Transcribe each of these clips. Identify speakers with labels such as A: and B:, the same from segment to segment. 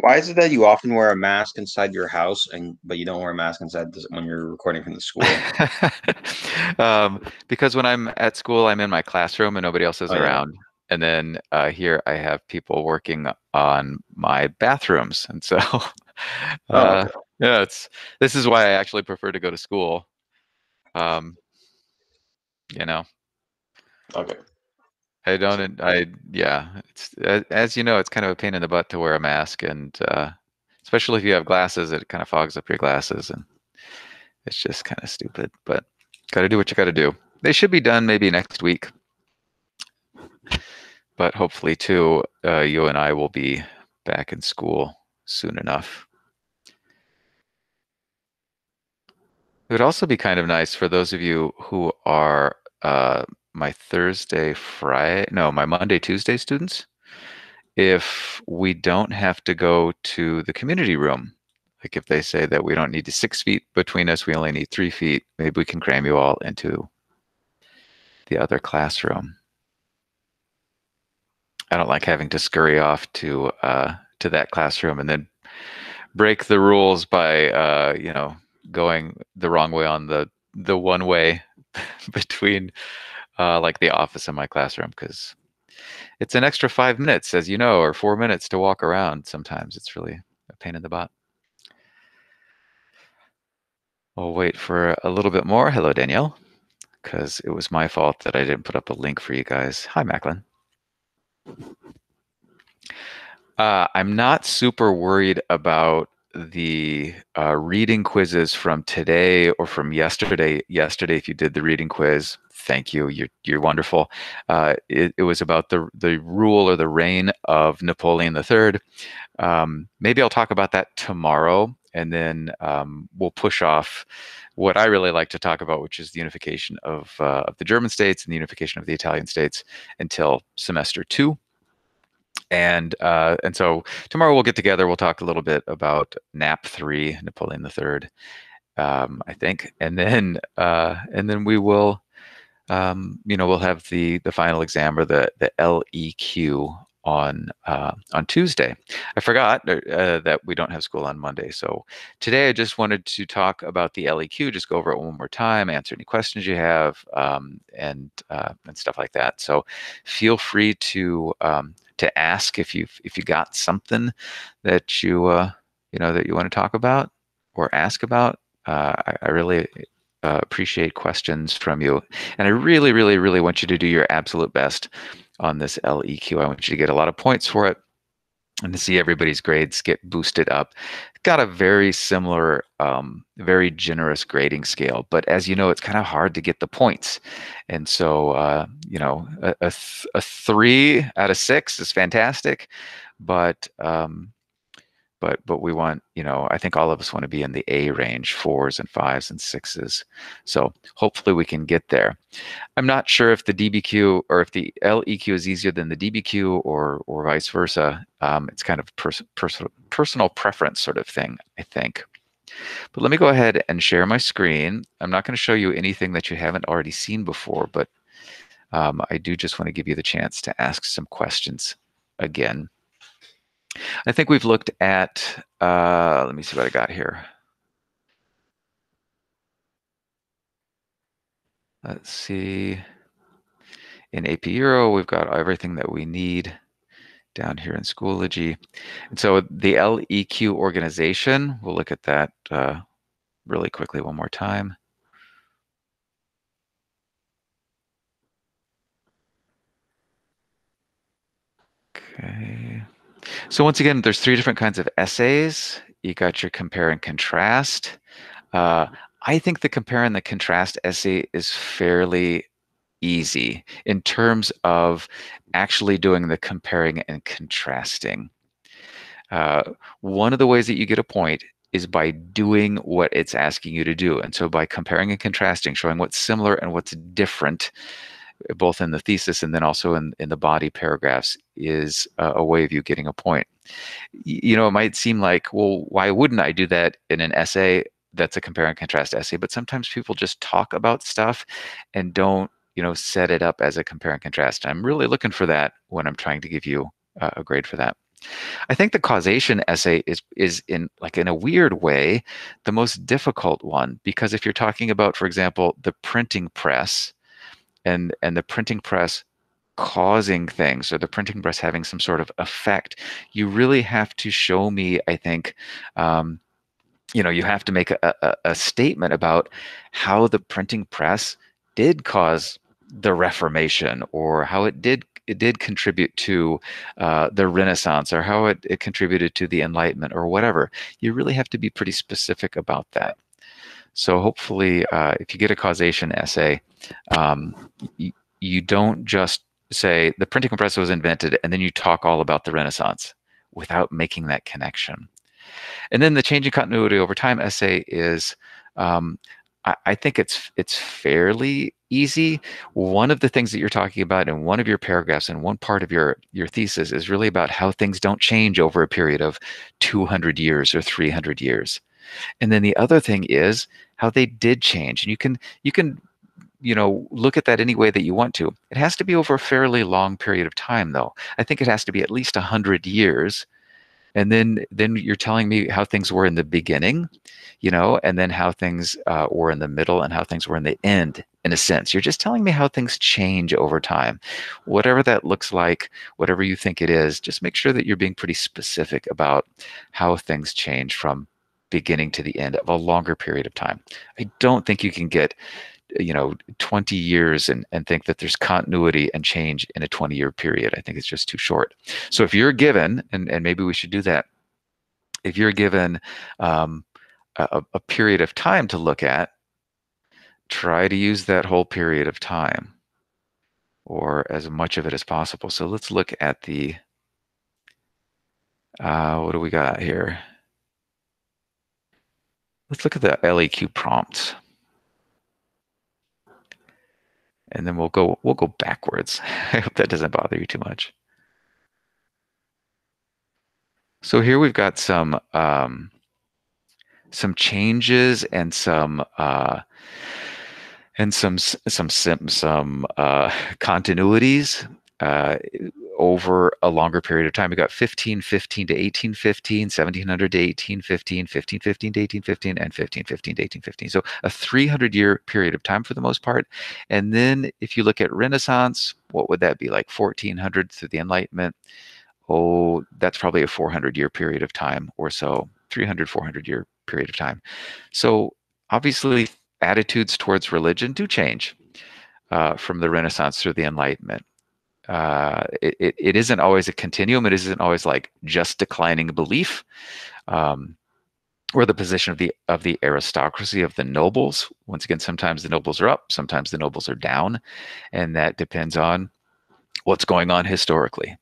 A: Why is it that you often wear a mask inside your house and but you don't wear a mask inside this, when you're recording from the school?
B: um, because when I'm at school, I'm in my classroom and nobody else is
A: Oh, yeah.
B: around. And then uh, here I have people working on my bathrooms, and so
A: Oh,
B: uh,
A: okay.
B: yeah, it's this is why I actually prefer to go to school. Um, you know,
A: okay.
B: I don't. I yeah. It's as, as you know, it's kind of a pain in the butt to wear a mask, and uh, especially if you have glasses, it kind of fogs up your glasses, and it's just kind of stupid. But got to do what you got to do. They should be done maybe next week, but hopefully too, uh, you and I will be back in school soon enough. It would also be kind of nice for those of you who are uh, my Thursday, Friday, no, my Monday, Tuesday students, if we don't have to go to the community room. Like if they say that we don't need six feet between us, we only need three feet, maybe we can cram you all into the other classroom. I don't like having to scurry off to uh, to that classroom and then break the rules by uh, you know going the wrong way on the the one way between uh, like the office in my classroom because it's an extra five minutes, as you know, or four minutes to walk around. Sometimes it's really a pain in the butt. We'll wait for a little bit more. Hello, Danielle, because it was my fault that I didn't put up a link for you guys. Hi, Macklin. Uh, I'm not super worried about the uh, reading quizzes from today or from yesterday. Yesterday, if you did the reading quiz, thank you. You're you're wonderful. Uh, it, it was about the the rule or the reign of Napoleon III. Um, maybe I'll talk about that tomorrow, and then um, we'll push off what I really like to talk about, which is the unification of uh, of the German states and the unification of the Italian states until semester two and uh, and so tomorrow we'll get together. We'll talk a little bit about NAP three, Napoleon Third, um, I think, and then uh, and then we will, um, you know, we'll have the the final exam or the the LEQ on uh, on Tuesday. I forgot uh, that we don't have school on Monday, so today I just wanted to talk about the LEQ. Just go over it one more time, answer any questions you have, um, and uh, and stuff like that. So feel free to um, to ask if you if you got something that you uh, you know that you want to talk about or ask about. Uh, I, I really uh, appreciate questions from you, and I really, really, really want you to do your absolute best on this LEQ. I want you to get a lot of points for it and to see everybody's grades get boosted up. Got a very similar, um, very generous grading scale, but as you know, it's kind of hard to get the points. And so, uh, you know, a, a, th- a, three out of six is fantastic, but um, but but we want you know i think all of us want to be in the a range fours and fives and sixes. So hopefully we can get there. I'm not sure if the dbq or if the leq is easier than the dbq or or vice versa. Um, it's kind of pers- pers- personal preference sort of thing i think. But let me go ahead and share my screen. I'm not going to show you anything that you haven't already seen before but um, i do just want to give you the chance to ask some questions again I think we've looked at, uh, let me see what I got here. Let's see. In AP Euro, we've got everything that we need down here in Schoology. And so the LEQ organization, we'll look at that uh, really quickly one more time. Okay. So once again, there's three different kinds of essays. You got your compare and contrast. Uh, I think the compare and the contrast essay is fairly easy in terms of actually doing the comparing and contrasting. Uh, one of the ways that you get a point is by doing what it's asking you to do. And so by comparing and contrasting, showing what's similar and what's different, both in the thesis and then also in, in the body paragraphs, is a, a way of you getting a point. You know, it might seem like, well, why wouldn't I do that in an essay that's a compare and contrast essay? But sometimes people just talk about stuff and don't, you know, set it up as a compare and contrast. I'm really looking for that when I'm trying to give you uh, a grade for that. I think the causation essay is is in like in a weird way the most difficult one because if you're talking about, for example, the printing press and and the printing press causing things or the printing press having some sort of effect, you really have to show me, I think, um, you know, you have to make a, a, a statement about how the printing press did cause the Reformation or how it did it did contribute to uh, the Renaissance or how it, it contributed to the Enlightenment or whatever. You really have to be pretty specific about that. So hopefully, uh, if you get a causation essay, um, you, you don't just say the printing press was invented and then you talk all about the Renaissance without making that connection. And then the change in continuity over time essay is um, I, I think it's it's fairly easy. One of the things that you're talking about in one of your paragraphs and one part of your your thesis is really about how things don't change over a period of 200 years or 300 years. And then the other thing is how they did change. And you can you can you know look at that any way that you want to. It has to be over a fairly long period of time though. I think it has to be at least 100 years and then then you're telling me how things were in the beginning you know and then how things uh, were in the middle and how things were in the end in a sense you're just telling me how things change over time whatever that looks like whatever you think it is just make sure that you're being pretty specific about how things change from beginning to the end of a longer period of time i don't think you can get you know 20 years and, and think that there's continuity and change in a 20 year period. I think it's just too short. So if you're given and, and maybe we should do that if you're given um, a, a period of time to look at try to use that whole period of time or as much of it as possible. So let's look at the uh, what do we got here? Let's look at the leq prompts and then we'll go we'll go backwards. I hope that doesn't bother you too much. So here we've got some um, some changes and some uh, and some some some, some uh, continuities uh, over a longer period of time. We got 1515 to 1815, 1700 to 1815, 1515 to 1815, and 1515 to 1815. So a 300 year period of time for the most part. And then if you look at Renaissance, what would that be like 1400 through the Enlightenment? Oh, that's probably a 400 year period of time or so, 300, 400 year period of time. So obviously, attitudes towards religion do change uh, from the Renaissance through the Enlightenment uh, it, it isn't always a continuum. It isn't always like just declining belief, um, or the position of the of the aristocracy of the nobles. Once again, sometimes the nobles are up, sometimes the nobles are down, and that depends on what's going on historically.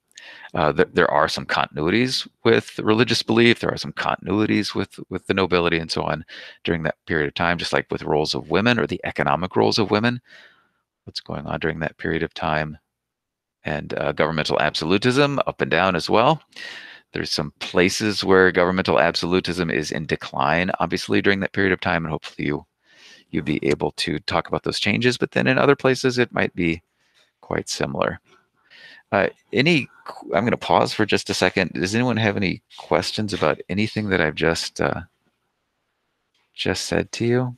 B: Uh, th- there are some continuities with religious belief. There are some continuities with with the nobility and so on during that period of time, just like with roles of women or the economic roles of women. What's going on during that period of time? And uh, governmental absolutism up and down as well. There's some places where governmental absolutism is in decline, obviously, during that period of time, and hopefully you you'll be able to talk about those changes. But then in other places, it might be quite similar. Uh, any, I'm going to pause for just a second. Does anyone have any questions about anything that I've just uh, just said to you?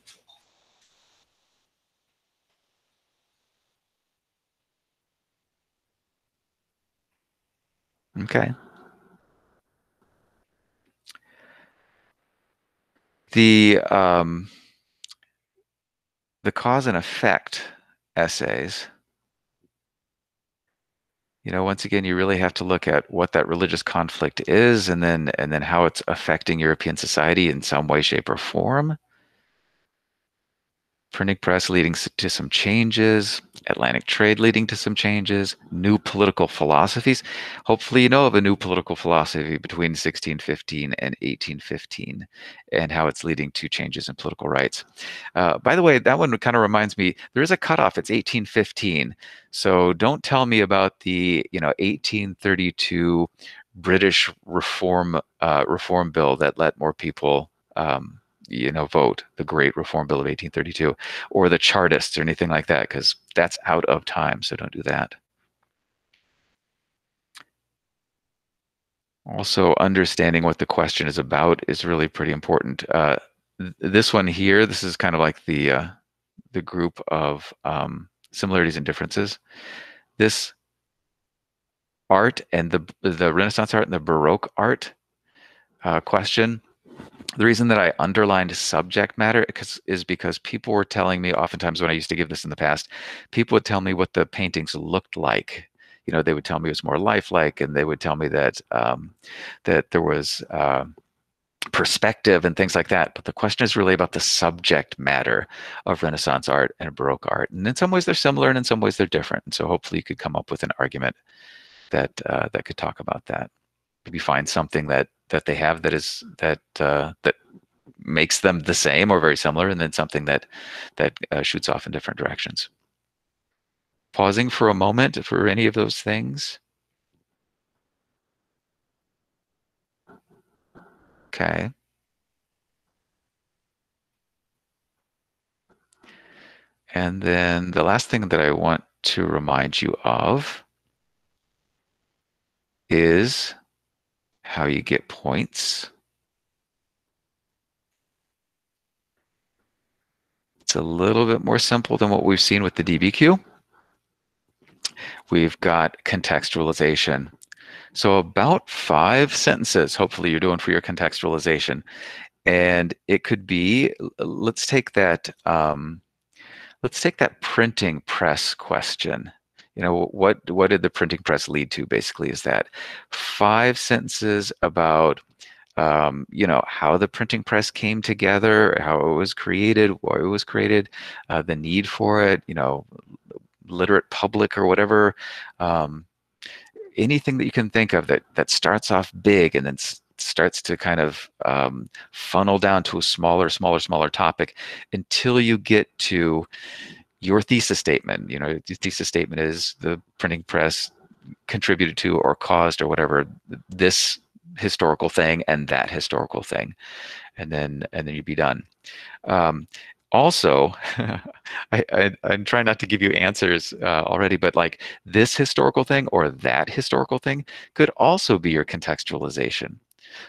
B: Okay. The um, the cause and effect essays. You know, once again, you really have to look at what that religious conflict is, and then and then how it's affecting European society in some way, shape, or form printing press leading to some changes, Atlantic trade leading to some changes, new political philosophies. Hopefully, you know of a new political philosophy between 1615 and 1815 and how it's leading to changes in political rights. Uh, by the way, that one kind of reminds me there is a cutoff. It's 1815. So don't tell me about the you know 1832 British reform uh, reform bill that let more people um, you know vote the great reform bill of 1832 or the chartists or anything like that because that's out of time so don't do that Also, understanding what the question is about is really pretty important. Uh, th this one here, this is kind of like the uh, the group of um, similarities and differences. This art and the the Renaissance art and the Baroque art uh, question. The reason that I underlined subject matter is because people were telling me oftentimes when I used to give this in the past, people would tell me what the paintings looked like you know, they would tell me it was more lifelike, and they would tell me that um, that there was uh, perspective and things like that. But the question is really about the subject matter of Renaissance art and Baroque art, and in some ways they're similar, and in some ways they're different. And so hopefully you could come up with an argument that uh, that could talk about that. Maybe find something that that they have that is that uh, that makes them the same or very similar, and then something that that uh, shoots off in different directions pausing for a moment for any of those things? Okay. And then the last thing that I want to remind you of is how you get points. It's a little bit more simple than what we've seen with the DBQ we've got contextualization. So about five sentences, hopefully you're doing for your contextualization. And it could be, let's take that, um, let's take that printing press question. You know, what, what did the printing press lead to basically is that five sentences about um, you know, how the printing press came together, how it was created, why it was created, uh, the need for it, you know, literate public or whatever um, anything that you can think of that that starts off big and then starts to kind of um, funnel down to a smaller smaller smaller topic until you get to your thesis statement you know your thesis statement is the printing press contributed to or caused or whatever this historical thing and that historical thing. And then and then you'd be done. Um, also I, I am trying not to give you answers uh, already but like this historical thing or that historical thing could also be your contextualization.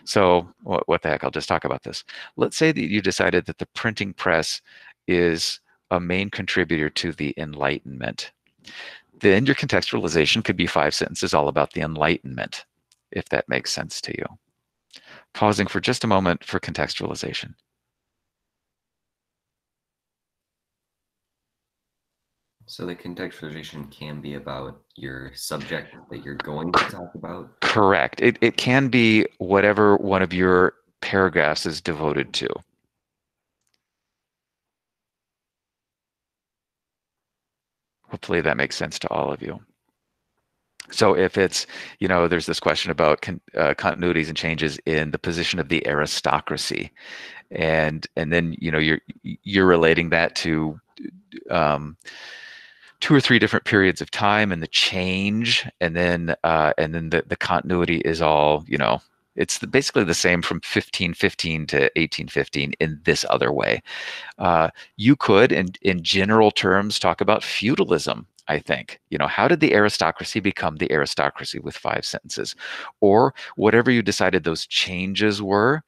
B: So what, what the heck i'll just talk about this. Let's say that you decided that the printing press is a main contributor to the enlightenment then your contextualization could be five sentences all about the enlightenment if that makes sense to you pausing for just a moment for contextualization
C: So the contextualization can be about your subject that you're going to talk about?
B: Correct. It, it can be whatever one of your paragraphs is devoted to. Hopefully that makes sense to all of you. So if it's, you know, there's this question about con, uh, continuities and changes in the position of the aristocracy, and and then you know you're you're relating that to um, two or three different periods of time and the change and then uh, and then the, the continuity is all you know it's the, basically the same from 1515 to 1815 in this other way. Uh, you could in in general terms talk about feudalism I think. You know, how did the aristocracy become the aristocracy with five sentences? Or whatever you decided those changes were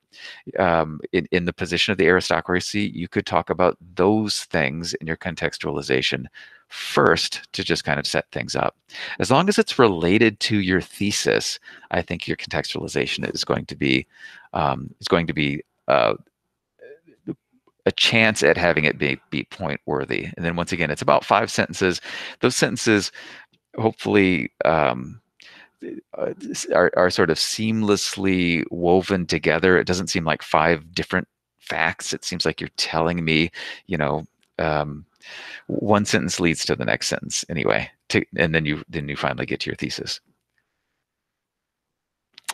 B: um, in, in the position of the aristocracy, you could talk about those things in your contextualization first to just kind of set things up. As long as it's related to your thesis, I think your contextualization is going to be um, is going to be uh, a chance at having it be, be point worthy. And then once again, it's about five sentences. Those sentences hopefully um, uh, are, are sort of seamlessly woven together. It doesn't seem like five different facts. It seems like you're telling me, you know, um, one sentence leads to the next sentence anyway, to, and then you then you finally get to your thesis.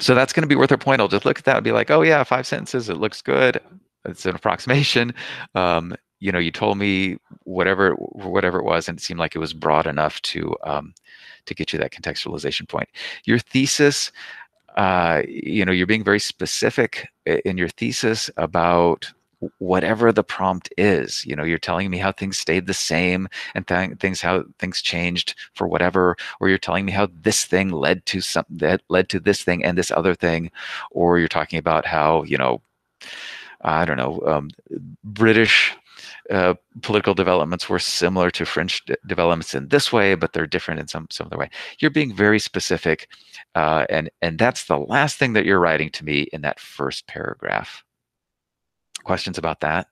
B: So that's going to be worth a point. I'll just look at that and be like, oh yeah, five sentences. It looks good. It's an approximation. Um, you know, you told me whatever whatever it was, and it seemed like it was broad enough to um, to get you that contextualization point. Your thesis, uh, you know, you're being very specific in your thesis about whatever the prompt is you know you're telling me how things stayed the same and th- things how things changed for whatever or you're telling me how this thing led to something that led to this thing and this other thing or you're talking about how you know i don't know um, british uh, political developments were similar to French de- developments in this way, but they're different in some some other way. You're being very specific, uh, and and that's the last thing that you're writing to me in that first paragraph. Questions about that?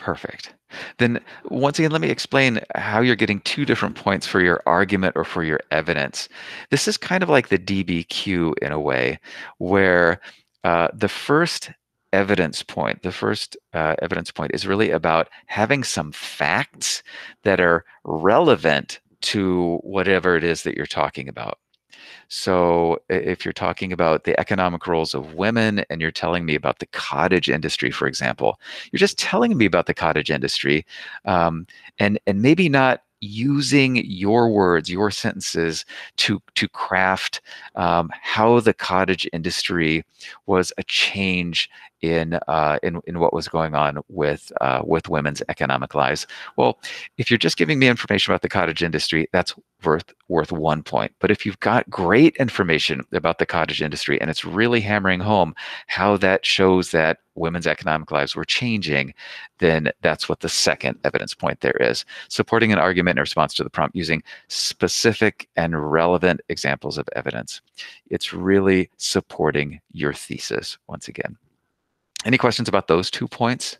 B: Perfect. Then once again, let me explain how you're getting two different points for your argument or for your evidence. This is kind of like the DBQ in a way, where uh, the first evidence point, the first uh, evidence point is really about having some facts that are relevant to whatever it is that you're talking about. So if you're talking about the economic roles of women and you're telling me about the cottage industry, for example, you're just telling me about the cottage industry um, and, and maybe not using your words, your sentences to to craft um, how the cottage industry was a change in uh, in in what was going on with uh, with women's economic lives. Well, if you're just giving me information about the cottage industry, that's worth worth one point. But if you've got great information about the cottage industry and it's really hammering home how that shows that women's economic lives were changing, then that's what the second evidence point there is. Supporting an argument in response to the prompt using specific and relevant examples of evidence. It's really supporting your thesis once again. Any questions about those two points?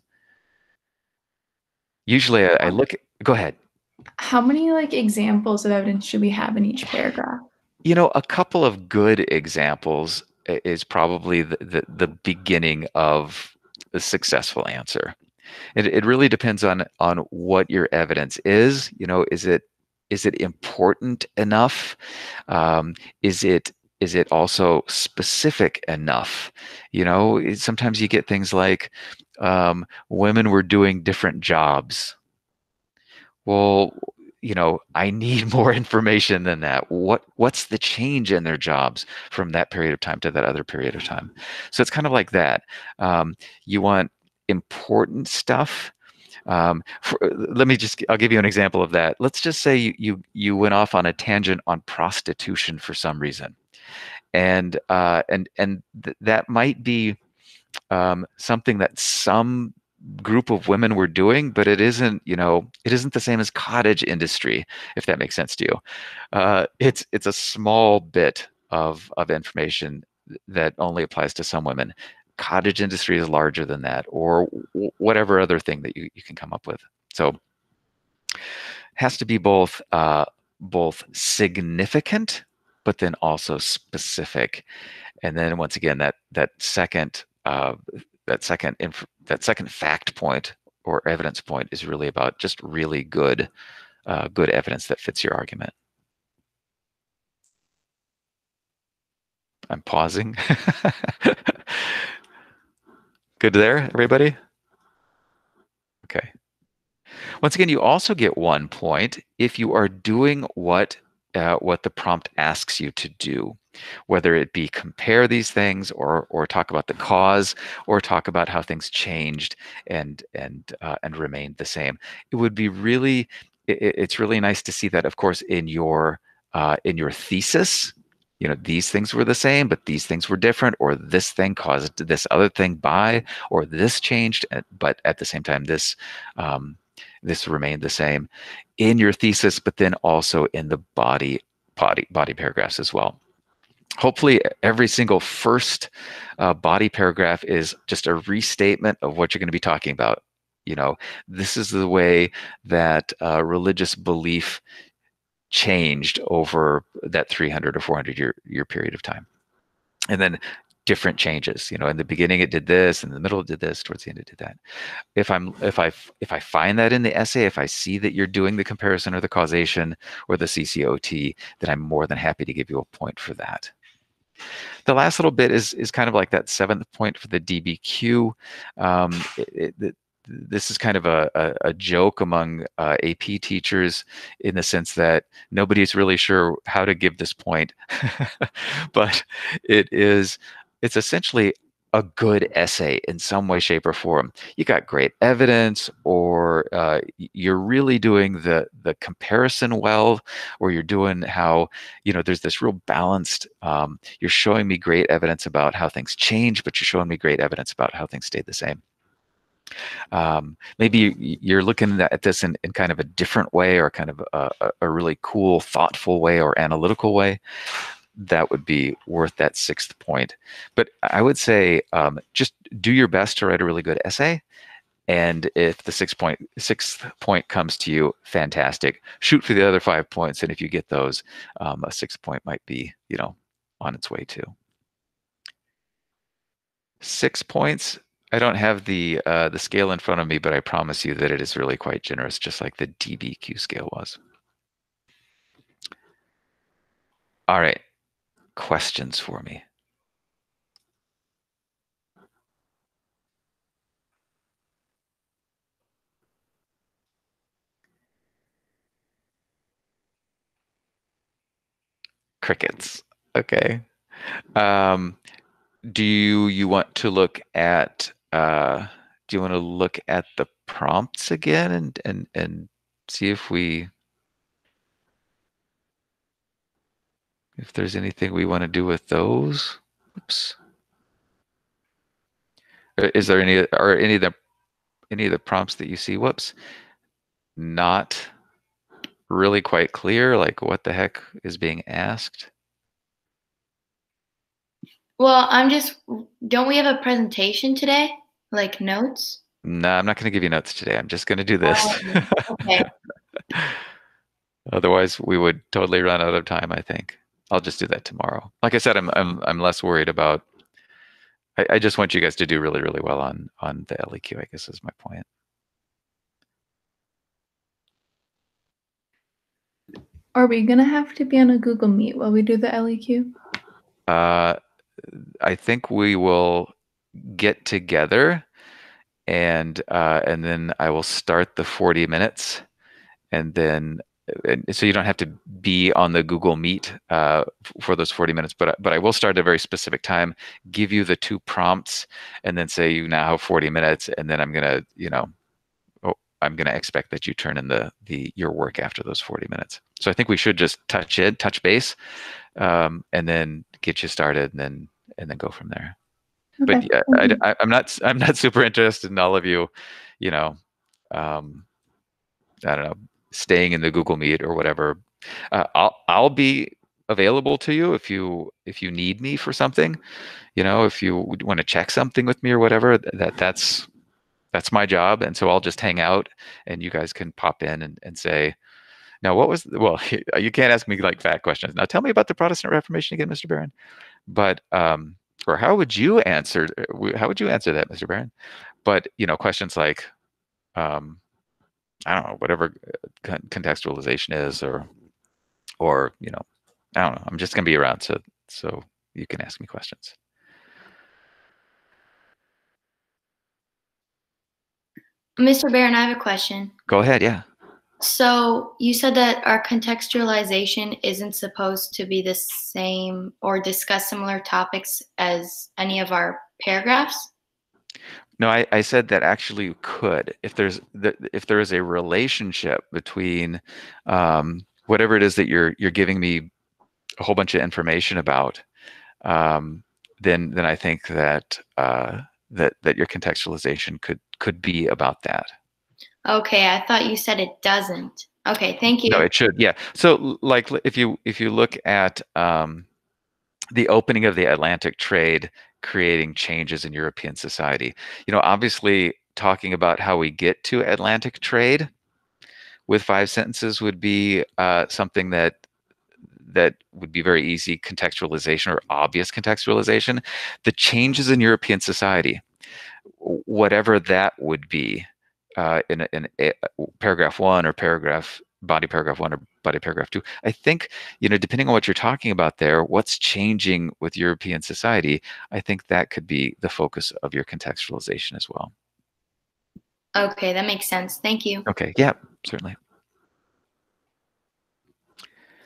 B: Usually I, I look, go ahead.
D: How many like examples of evidence should we have in each paragraph?
B: You know, a couple of good examples is probably the, the, the beginning of a successful answer. It, it really depends on on what your evidence is. You know, is it is it important enough? Um, is it is it also specific enough? You know, sometimes you get things like um, women were doing different jobs. Well, you know, I need more information than that. What what's the change in their jobs from that period of time to that other period of time? So it's kind of like that. Um, you want important stuff. Um, for, let me just I'll give you an example of that. Let's just say you you you went off on a tangent on prostitution for some reason and uh, and and th- that might be um, something that some group of women were doing, but it isn't you know it isn't the same as cottage industry, if that makes sense to you. Uh, it's it's a small bit of of information that only applies to some women. Cottage industry is larger than that, or w- whatever other thing that you, you can come up with. So has to be both uh, both significant but then also specific. And then once again, that that second uh, that second inf- that second fact point or evidence point is really about just really good uh, good evidence that fits your argument. I'm pausing. good there, everybody? Okay. Once again, you also get one point if you are doing what uh, what the prompt asks you to do, whether it be compare these things or or talk about the cause or talk about how things changed and and uh, and remained the same. It would be really it, it's really nice to see that, of course, in your uh, in your thesis. You know, these things were the same, but these things were different, or this thing caused this other thing by, or this changed, but at the same time, this um, this remained the same in your thesis, but then also in the body body body paragraphs as well. Hopefully, every single first uh, body paragraph is just a restatement of what you're going to be talking about. You know, this is the way that uh, religious belief changed over that 300 or 400 year year period of time. And then different changes. You know, in the beginning it did this, in the middle it did this, towards the end it did that. If I'm if I if I find that in the essay, if I see that you're doing the comparison or the causation or the CCOT, then I'm more than happy to give you a point for that. The last little bit is is kind of like that seventh point for the DBQ. Um, it, it, this is kind of a, a, a joke among uh, AP teachers in the sense that nobody's really sure how to give this point, but it is it's essentially a good essay in some way, shape, or form. You got great evidence, or uh, you're really doing the the comparison well, or you're doing how you know there's this real balanced. Um, you're showing me great evidence about how things change, but you're showing me great evidence about how things stay the same. Um, maybe you're looking at this in, in kind of a different way, or kind of a, a really cool, thoughtful way, or analytical way that would be worth that sixth point. But I would say um, just do your best to write a really good essay. And if the sixth point, sixth point comes to you, fantastic. Shoot for the other five points, and if you get those, um, a sixth point might be, you know, on its way too. Six points. I don't have the uh, the scale in front of me, but I promise you that it is really quite generous, just like the DBQ scale was. All right questions for me. Crickets. Okay. Um, do you, you want to look at uh, do you want to look at the prompts again and and and see if we if there's anything we want to do with those. Oops. Uh, is there any are any of the any of the prompts that you see? Whoops. Not really quite clear. Like what the heck is being asked?
E: Well, I'm just. Don't we have a presentation today? Like notes?
B: No, I'm not going to give you notes today. I'm just going to do this.
E: Oh, okay.
B: Otherwise, we would totally run out of time. I think. I'll just do that tomorrow. Like I said, I'm I'm I'm less worried about. I, I just want you guys to do really really well on on the LEQ. I guess is my point.
D: Are we gonna have to be on a Google Meet while we do the LEQ?
B: Uh, I think we will get together, and uh, and then I will start the 40 minutes, and then so you don't have to be on the Google Meet uh, for those 40 minutes, but but I will start at a very specific time, give you the two prompts, and then say you now have 40 minutes, and then I'm gonna you know, oh, I'm gonna expect that you turn in the the your work after those 40 minutes. So I think we should just touch it, touch base, um, and then get you started, and then and then go from there. Okay. But yeah, I, am not I'm not super interested in all of you, you know. Um, I don't know staying in the Google Meet or whatever. Uh, I'll I'll be available to you if you if you need me for something. You know, if you want to check something with me or whatever, that that's that's my job, and so I'll just hang out, and you guys can pop in and, and say. Now, what was well? You can't ask me like fat questions. Now, tell me about the Protestant Reformation again, Mr. Baron. But um, or how would you answer? Uh, how would you answer that, Mr. Baron? But you know, questions like, um, I don't know, whatever uh, contextualization is, or, or you know, I don't know. I'm just gonna be around so so you can ask me questions.
E: Mr. Baron, I have a question.
B: Go ahead. Yeah.
E: So you said that our contextualization isn't supposed to be the same or discuss similar topics as any of our paragraphs.
B: No, I, I said that actually you could if there's the, if there is a relationship between um, whatever it is that you're you're giving me a whole bunch of information about, um, then then I think that uh, that that your contextualization could could be about that.
E: Okay, I thought you said it doesn't. Okay, thank you.
B: No, it should. Yeah. So like if you if you look at um, the opening of the Atlantic trade creating changes in European society. You know, obviously, talking about how we get to Atlantic trade with five sentences would be uh, something that that would be very easy contextualization or obvious contextualization. The changes in European society, whatever that would be, uh, in, in a, paragraph one or paragraph body paragraph one or body paragraph two. I think, you know, depending on what you're talking about there, what's changing with European society, I think that could be the focus of your contextualization as well.
E: Okay, that makes sense. Thank you.
B: Okay, yeah, certainly.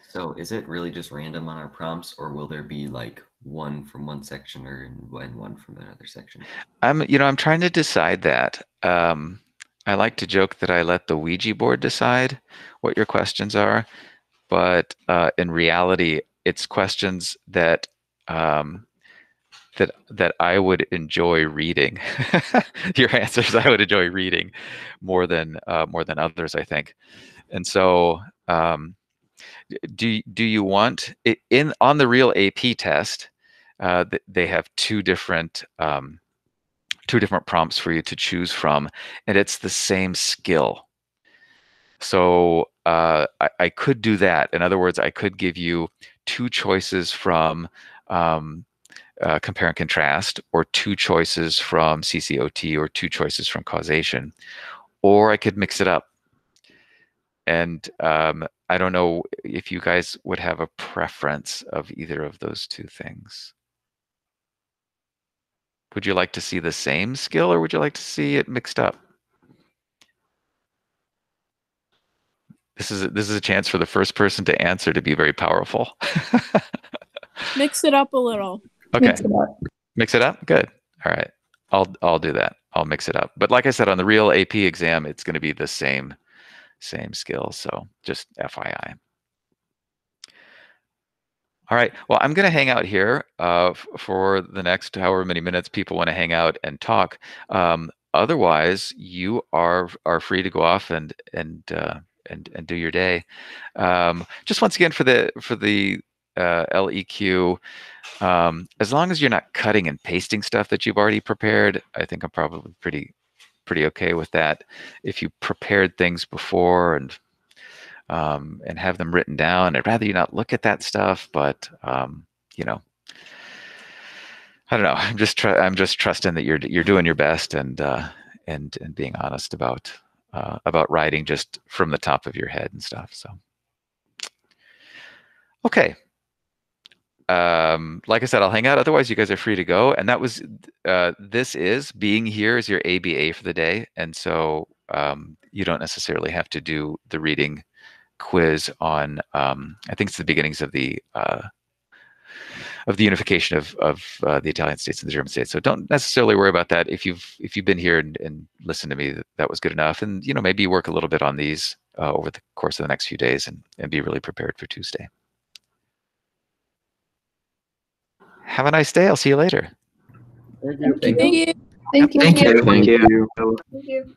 C: So is it really just random on our prompts, or will there be like one from one section or and one one from another section?
B: I'm, you know, I'm trying to decide that. Um, I like to joke that I let the Ouija board decide what your questions are, but uh, in reality, it's questions that um, that that I would enjoy reading. your answers I would enjoy reading more than uh, more than others, I think. And so, um, do do you want in on the real AP test? Uh, they have two different um, two different prompts for you to choose from, and it's the same skill. So uh, I, I could do that. In other words, I could give you two choices from um, uh, compare and contrast, or two choices from CCOT, or two choices from causation, or I could mix it up. And um, I don't know if you guys would have a preference of either of those two things. Would you like to see the same skill or would you like to see it mixed up? This is a, this is a chance for the first person to answer to be very powerful.
F: Mix it up a little.
B: okay,
D: Mix it up.
B: mix it up. Good. All right, I'll I'll do that. I'll mix it up. But like I said, on the real AP exam, it's going to be the same same skill. So just FYI. All right. Well, I'm going to hang out here uh, for the next however many minutes people want to hang out and talk. Um, otherwise, you are are free to go off and and uh, and and do your day. Um, just once again for the for the uh, LEQ, um, as long as you're not cutting and pasting stuff that you've already prepared, I think I'm probably pretty pretty okay with that. If you prepared things before and um, and have them written down. I'd rather you not look at that stuff, but um, you know, I don't know. I'm just tr- I'm just trusting that you're you're doing your best and uh, and and being honest about uh, about writing just from the top of your head and stuff. So, okay. Um, like I said, I'll hang out. Otherwise, you guys are free to go. And that was uh, this is being here is your ABA for the day, and so um, you don't necessarily have to do the reading quiz on um, I think it's the beginnings of the uh, of the unification of of uh, the Italian states and the German states. So don't necessarily worry about that. If you've if you've been here and, and listened to me, that, that was good enough. And you know maybe work a little bit on these uh, over the course of the next few days and and be really prepared for Tuesday. Have a nice day. I'll see you later.
G: Thank you.
F: Thank you.
D: Thank you.
G: Thank you.
H: Thank you.
D: Thank you.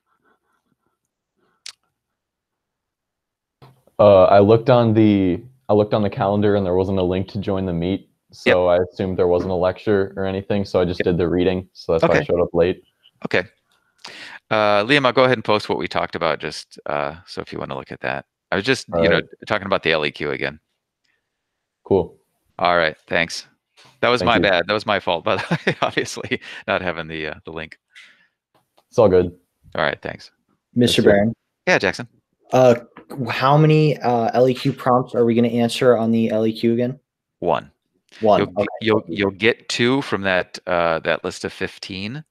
H: Uh, I looked on the I looked on the calendar and there wasn't a link to join the meet, so I assumed there wasn't a lecture or anything. So I just did the reading. So that's why I
B: Okay.
H: showed up late.
B: Okay. Uh, Liam, I'll go ahead and post what we talked about just uh, so if you want to look at that. I was just,
H: All
B: you know,
H: right.
B: talking about the LEQ again.
H: Cool.
B: All right, thanks. That was
H: Thank
B: my
H: you.
B: bad. That was my fault, but obviously not having the uh, the link.
H: It's all good.
B: All right, thanks.
G: Mr.
H: sir.
G: Baron,
B: Yeah, Jackson.
G: uh, how many uh, LEQ prompts are we going to answer on the LEQ again?
B: One.
G: One.
B: You'll,
G: Okay.
B: you'll you'll get two from that uh, that list of fifteen,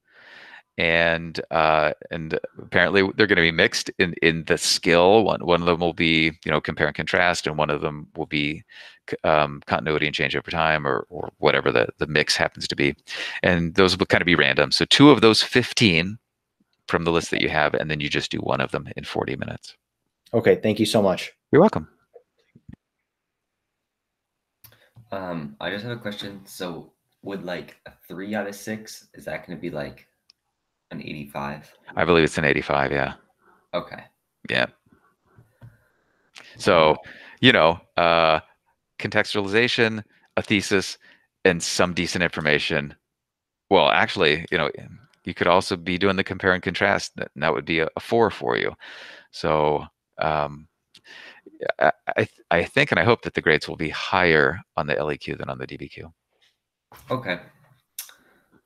B: and uh, and apparently they're going to be mixed in in the skill. One one of them will be you know compare and contrast, and one of them will be um, continuity and change over time, or or whatever the the mix happens to be, and those will kind of be random. So two of those fifteen from the list that you have, and then you just do one of them in forty minutes.
G: Okay. Thank you so much.
B: You're welcome.
C: Um, I just have a question. So would like a three out of six, is that going to be like an 85?
B: I believe it's an eighty-five. Yeah.
C: Okay.
B: Yeah. So, you know, uh, contextualization, a thesis, and some decent information. Well, actually, you know, you could also be doing the compare and contrast. That, that would be a, a four for you. So, um, I, I, th- I think and I hope that the grades will be higher on the LEQ than on the DBQ.
C: Okay.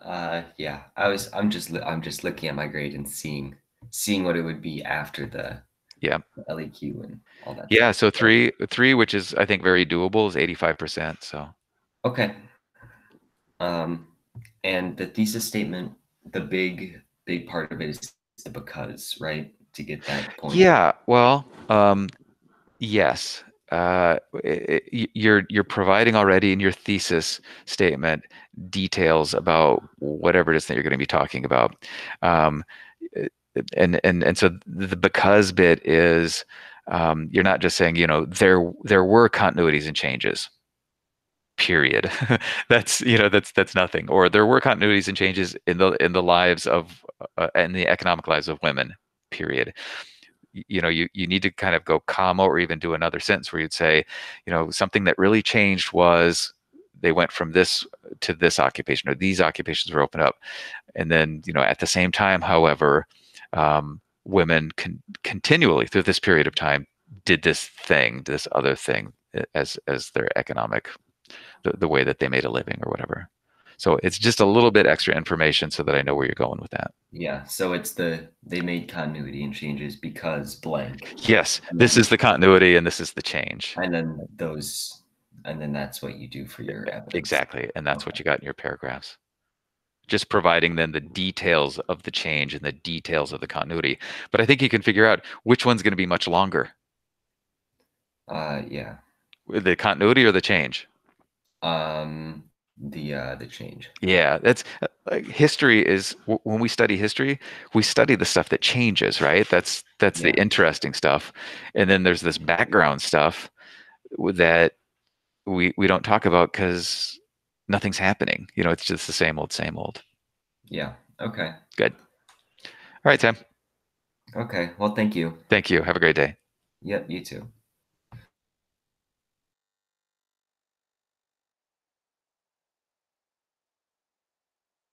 C: Uh, yeah, I was. I'm just. I'm just looking at my grade and seeing seeing what it would be after the
B: Yeah.
C: LEQ and all that.
B: Yeah.
C: stuff.
B: So three, three, which is I think very doable, is eighty-five percent. So
C: Okay. Um, and the thesis statement, the big big part of it is the because, right? To get that point.
B: Yeah, well, um, yes. Uh, i- i- you're you're providing already in your thesis statement details about whatever it is that you're going to be talking about, um, and and and so the because bit is um, you're not just saying you know there there were continuities and changes. Period. that's you know that's that's nothing. Or there were continuities and changes in the in the lives of uh, and the economic lives of women. Period. You know you you need to kind of go comma or even do another sentence where you'd say you know something that really changed was they went from this to this occupation or these occupations were opened up. And then you know at the same time however um, women con- continually through this period of time did this thing this other thing as as their economic the, the way that they made a living or whatever so it's just a little bit extra information so that i know where you're going with that
C: Yeah. So it's the they made continuity and changes because blank.
B: yes this is the continuity and this is the change
C: And then those and then that's what you do for your evidence.
B: Exactly. And that's what you got in your paragraphs. Just providing then the details of the change and the details of the continuity. But I think you can figure out which one's going to be much longer
C: Uh yeah.
B: the continuity or the change.
C: Um the uh the change.
B: Yeah, that's uh, like history is when we study history, we study the stuff that changes, right? That's that's the interesting stuff. And then there's this background stuff that we we don't talk about cuz nothing's happening. You know, it's just the same old same old.
C: Yeah. Okay. Good.
B: All right, Tim.
C: Okay. Well thank you.
B: Thank you. Have a great day.
C: Yep, you too.